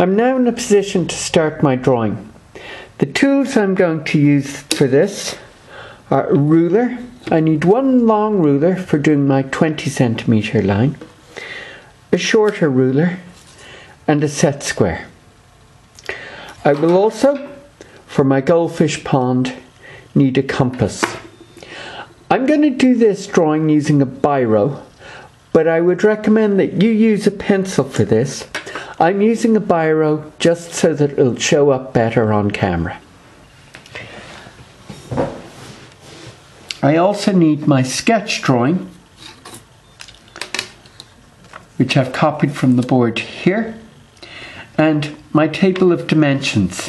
I'm now in a position to start my drawing. The tools I'm going to use for this are a ruler. I need one long ruler for doing my 20 centimeter line, a shorter ruler, and a set square. I will also, for my goldfish pond, need a compass. I'm going to do this drawing using a biro, but I would recommend that you use a pencil for this I'm using a biro just so that it'll show up better on camera. I also need my sketch drawing, which I've copied from the board here, and my table of dimensions,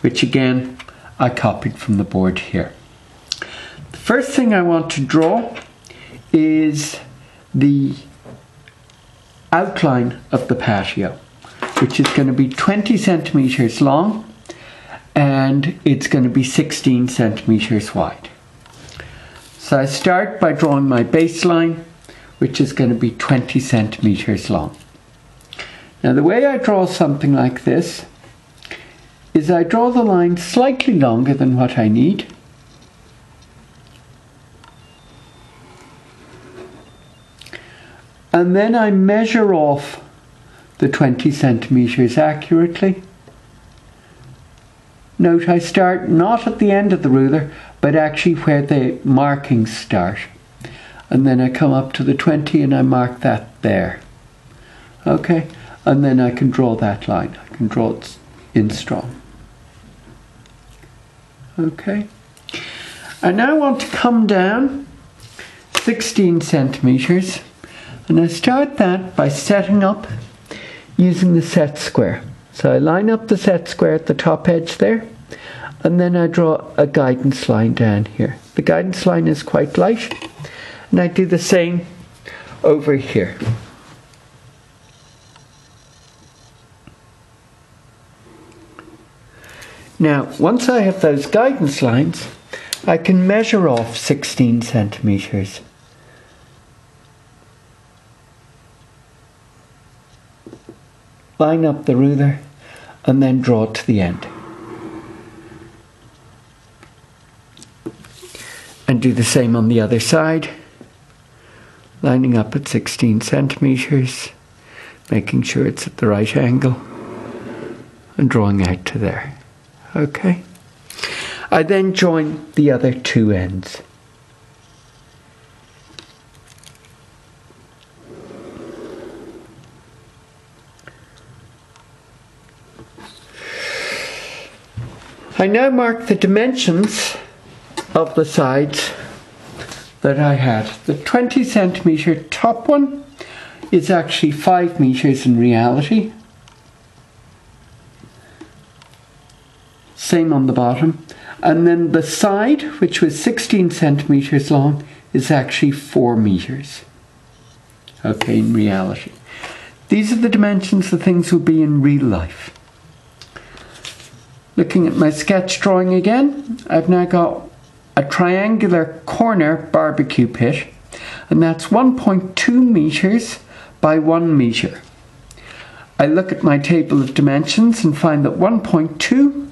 which again I copied from the board here. The first thing I want to draw is the outline of the patio, which is going to be 20 centimeters long and it's going to be 16 centimeters wide. So I start by drawing my baseline, which is going to be 20 centimeters long. Now the way I draw something like this is I draw the line slightly longer than what I need and then I measure off the 20 centimeters accurately. Note I start not at the end of the ruler but actually where the markings start. And then I come up to the 20 and I mark that there. Okay? And then I can draw that line. I can draw it in strong. Okay? I now want to come down 16 centimeters and I start that by setting up using the set square. So I line up the set square at the top edge there, and then I draw a guidance line down here. The guidance line is quite light, and I do the same over here. Now, once I have those guidance lines, I can measure off 16 centimetres. Line up the ruler and then draw it to the end. And do the same on the other side, lining up at 16 centimeters, making sure it's at the right angle, and drawing out to there. Okay? I then join the other two ends. I now mark the dimensions of the sides that I had. The 20 centimeter top one is actually 5 meters in reality. Same on the bottom. And then the side, which was 16 centimeters long, is actually 4 meters. Okay, in reality. These are the dimensions the things will be in real life. Looking at my sketch drawing again, I've now got a triangular corner barbecue pit and that's 1.2 meters by 1 meter. I look at my table of dimensions and find that 1.2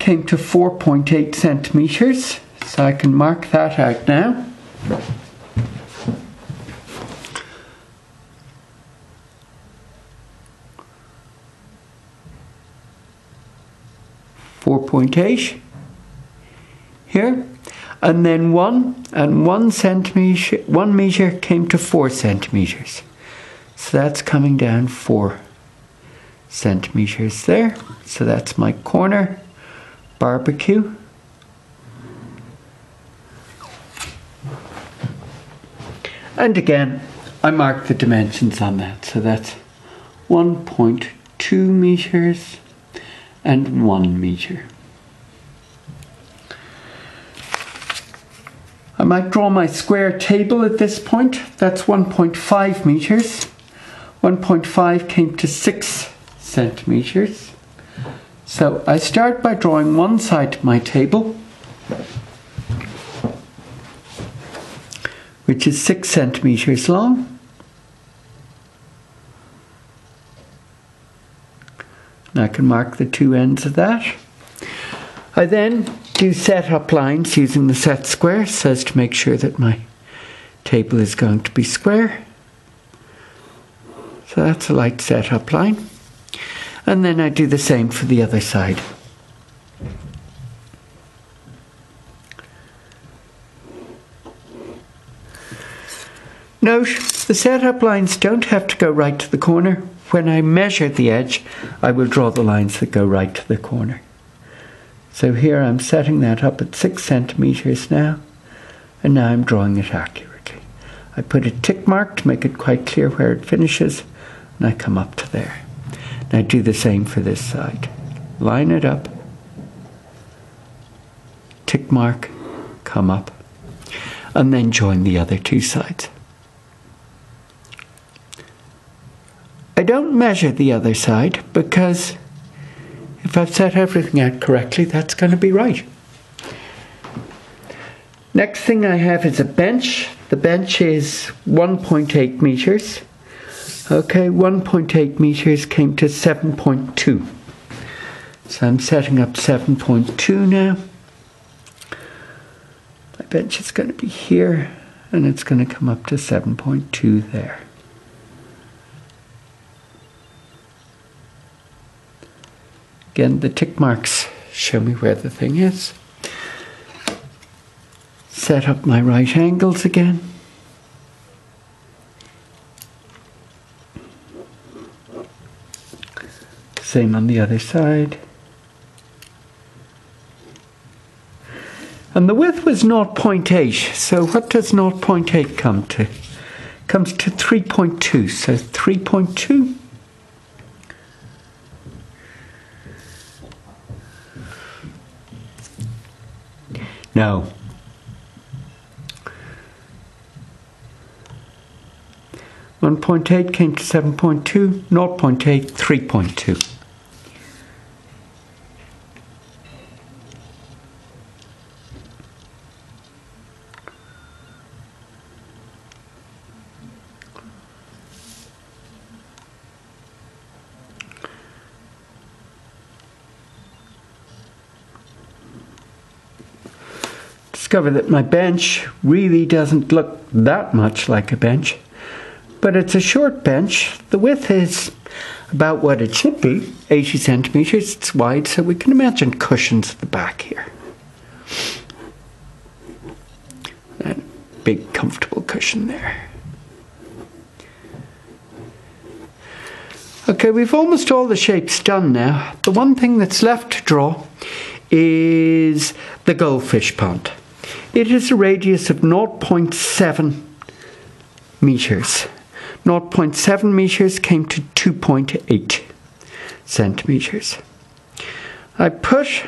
came to 4.8 centimeters so I can mark that out now. 4.8 here. And then 1 and 1 centimeter 1 meter came to 4 centimeters. So that's coming down 4 centimeters there. So that's my corner. Barbecue. And again I mark the dimensions on that. So that's 1.2 meters and 1 meter. I might draw my square table at this point. That's 1.5 meters. 1.5 came to 6 centimeters. So I start by drawing one side of my table, which is 6 centimeters long. I can mark the two ends of that. I then do set up lines using the set square so as to make sure that my table is going to be square. So that's a light setup line. And then I do the same for the other side. Note, the setup lines don't have to go right to the corner. When I measure the edge, I will draw the lines that go right to the corner. So here I'm setting that up at six centimeters now, and now I'm drawing it accurately. I put a tick mark to make it quite clear where it finishes, and I come up to there. I do the same for this side. Line it up, tick mark, come up, and then join the other two sides. I don't measure the other side because if I've set everything out correctly, that's going to be right. Next thing I have is a bench. The bench is 1.8 meters. Okay, 1.8 meters came to 7.2. So I'm setting up 7.2 now. My bench is going to be here and it's going to come up to 7.2 there. Again, the tick marks show me where the thing is. Set up my right angles again. Same on the other side. And the width was 0.8, so what does 0.8 come to? Comes to 3.2, so 3.2 Now, One point eight came to seven point two, 0.8, 3.2. discover that my bench really doesn't look that much like a bench, but it's a short bench. The width is about what it should be 80 centimeters. It's wide, so we can imagine cushions at the back here. That big, comfortable cushion there. Okay, we've almost all the shapes done now. The one thing that's left to draw is the goldfish pond. It is a radius of 0.7 meters. 0.7 meters came to 2.8 centimeters. I put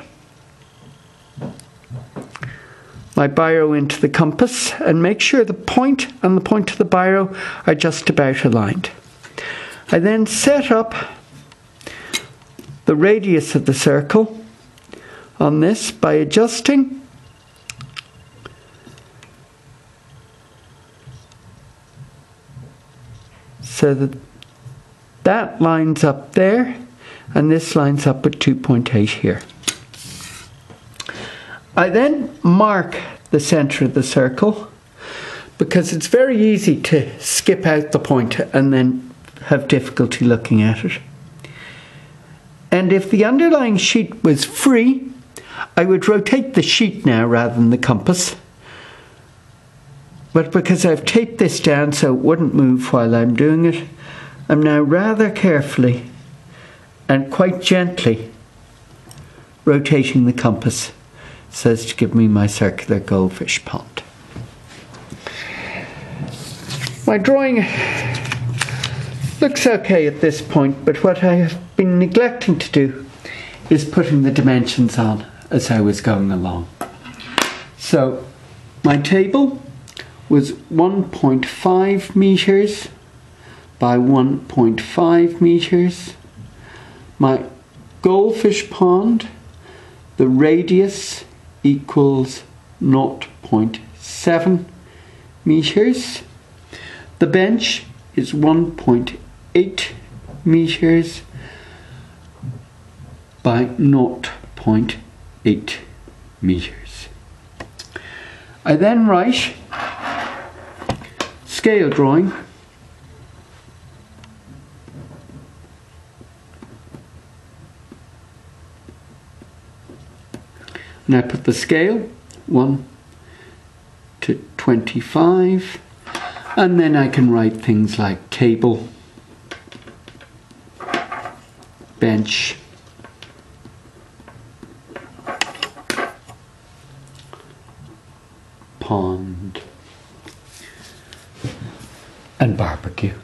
my biro into the compass and make sure the point and the point of the biro are just about aligned. I then set up the radius of the circle on this by adjusting so that that lines up there and this lines up at 2.8 here. I then mark the center of the circle because it's very easy to skip out the point and then have difficulty looking at it. And if the underlying sheet was free, I would rotate the sheet now rather than the compass but because I've taped this down so it wouldn't move while I'm doing it, I'm now rather carefully and quite gently rotating the compass so as to give me my circular goldfish pond. My drawing looks okay at this point, but what I have been neglecting to do is putting the dimensions on as I was going along. So my table was 1.5 meters by 1.5 meters. My goldfish pond, the radius equals 0.7 meters. The bench is 1.8 meters by 0.8 meters. I then write scale drawing. And I put the scale 1 to 25 and then I can write things like table, bench, pond and barbecue.